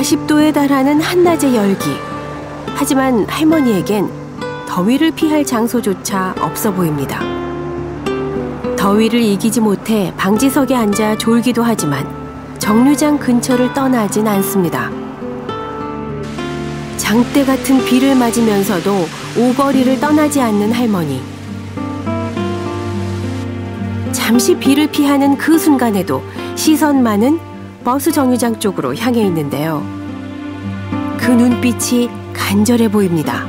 40도에 달하는 한낮의 열기. 하지만 할머니에겐 더위를 피할 장소조차 없어 보입니다. 더위를 이기지 못해 방지석에 앉아 졸기도 하지만 정류장 근처를 떠나진 않습니다. 장대 같은 비를 맞으면서도 오거리를 떠나지 않는 할머니. 잠시 비를 피하는 그 순간에도 시선만은 버스 정류장 쪽으로 향해 있는데요. 그 눈빛이 간절해 보입니다.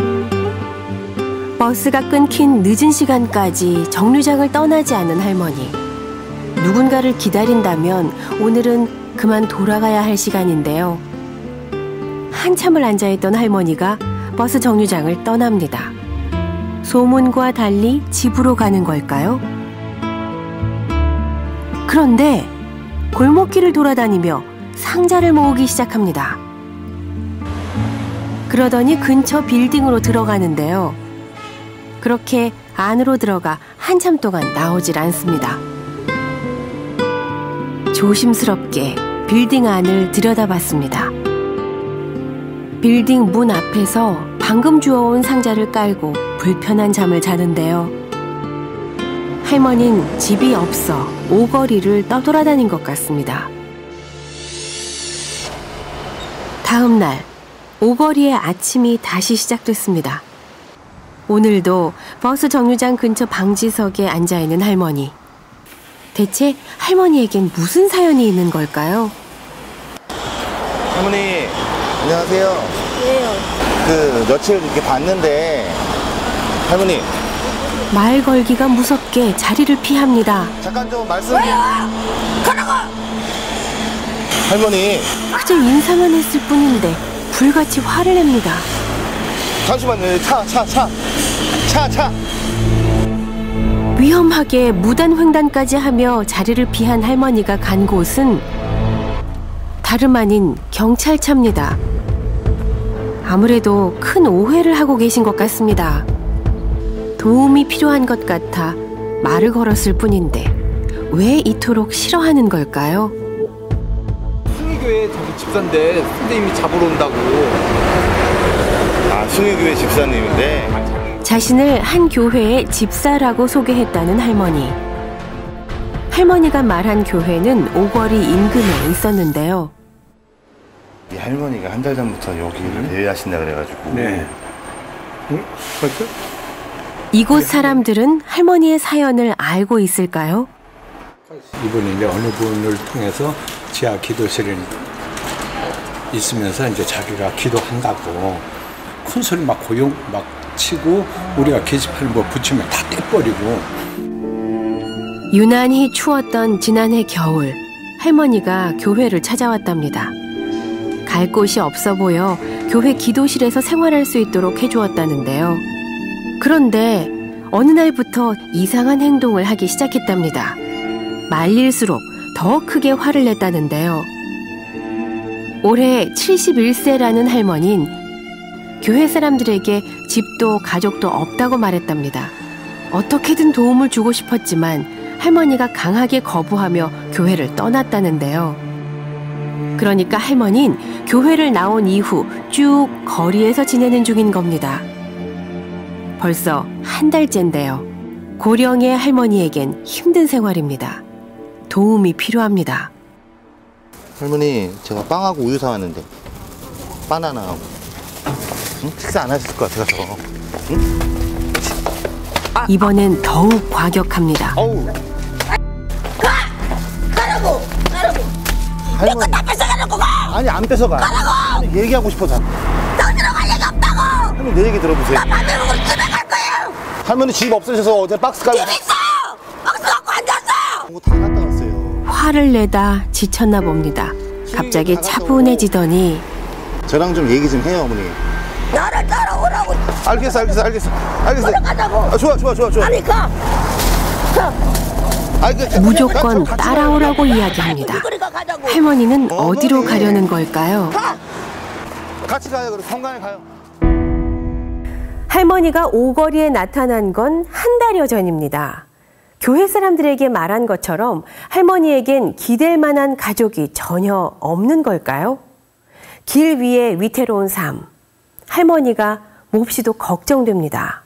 버스가 끊긴 늦은 시간까지 정류장을 떠나지 않는 할머니. 누군가를 기다린다면 오늘은 그만 돌아가야 할 시간인데요. 한참을 앉아있던 할머니가 버스 정류장을 떠납니다. 소문과 달리 집으로 가는 걸까요? 그런데 골목길을 돌아다니며 상자를 모으기 시작합니다. 그러더니 근처 빌딩으로 들어가는데요. 그렇게 안으로 들어가 한참 동안 나오질 않습니다. 조심스럽게 빌딩 안을 들여다봤습니다. 빌딩 문 앞에서 방금 주워온 상자를 깔고 불편한 잠을 자는데요. 할머니는 집이 없어 오거리를 떠돌아다닌 것 같습니다. 다음 날, 오거리의 아침이 다시 시작됐습니다. 오늘도 버스 정류장 근처 방지석에 앉아 있는 할머니. 대체 할머니에겐 무슨 사연이 있는 걸까요? 할머니 안녕하세요. 왜요? 그 며칠 이렇게 봤는데 할머니 말 걸기가 무섭게 자리를 피합니다. 잠깐 좀 말씀 좀 할머니 그저 인사만 했을 뿐인데 불같이 화를 냅니다. 잠시만요 차 차 차 차 차 위험하게 무단 횡단까지 하며 자리를 피한 할머니가 간 곳은 다름 아닌 경찰차입니다. 아무래도 큰 오해를 하고 계신 것 같습니다. 도움이 필요한 것 같아 말을 걸었을 뿐인데 왜 이토록 싫어하는 걸까요? 승희교회 저기 집사인데 선생님이 잡으러 온다고. 아 숭일교회 집사님인데 자신을 한 교회의 집사라고 소개했다는 할머니. 할머니가 말한 교회는 오거리 인근에 있었는데요. 이 할머니가 한 달 전부터 여기를 대회하신다 그래가지고 네. 응? 벌써? 이곳 사람들은 할머니의 사연을 알고 있을까요? 이분이 이제 어느 분을 통해서 지하 기도실에 있으면서 이제 자기가 기도한다고 큰 소리 막 고용 막 치고 우리가 게시판에 뭐 붙이면 다 떼버리고 유난히 추웠던 지난해 겨울 할머니가 교회를 찾아왔답니다. 갈 곳이 없어 보여 교회 기도실에서 생활할 수 있도록 해주었다는데요. 그런데 어느 날부터 이상한 행동을 하기 시작했답니다. 말릴수록 더 크게 화를 냈다는데요. 올해 71세라는 할머니는 교회 사람들에게 집도 가족도 없다고 말했답니다. 어떻게든 도움을 주고 싶었지만 할머니가 강하게 거부하며 교회를 떠났다는데요. 그러니까 할머니는 교회를 나온 이후 쭉 거리에서 지내는 중인 겁니다. 벌써 한 달째인데요. 고령의 할머니에겐 힘든 생활입니다. 도움이 필요합니다. 할머니 제가 빵하고 우유 사왔는데 바나나하고 응? 식사 안 하셨을 것 같아서 이번엔 더욱 과격합니다. 어우 가라고! 가라고! 할머니 다 뺏어가라고 가! 아니 안 뺏어가 아니, 얘기하고 싶어서 할머니 내 얘기 들어보세요 맘대로 집에 갈 거예요! 할머니 집 없으셔서 어제 박스 깔고 집 있어! 박스 갖고 앉았어! 뭐다 갔다 왔어요 화를 내다 지쳤나 봅니다. 갑자기 차분해지더니 저랑 좀 얘기 좀 해요 어머니 나를 따라오라고! 알겠어 알겠어 알겠어 알겠어 올라가자고! 아, 좋아 좋아 좋아 좋아 아니 가! 가! 알겠어 무조건 따라오라고 이야기합니다. 가자고! 할머니는 어디로 가려는 걸까요? 가! 같이 가요 그럼 성관에 가요 할머니가 오거리에 나타난 건 한 달여 전입니다. 교회 사람들에게 말한 것처럼 할머니에겐 기댈 만한 가족이 전혀 없는 걸까요? 길 위에 위태로운 삶. 할머니가 몹시도 걱정됩니다.